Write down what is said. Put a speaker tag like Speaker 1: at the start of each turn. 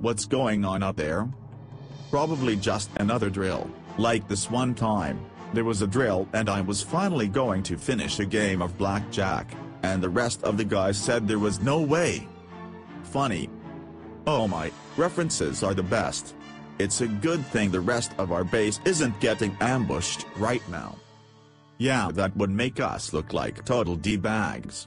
Speaker 1: What's going on up there? Probably just another drill, like this one time, there was a drill and I was finally going to finish a game of blackjack, and the rest of the guys said there was no way. Funny. Oh my, references are the best. It's a good thing the rest of our base isn't getting ambushed right now. Yeah that would make us look like total D-bags.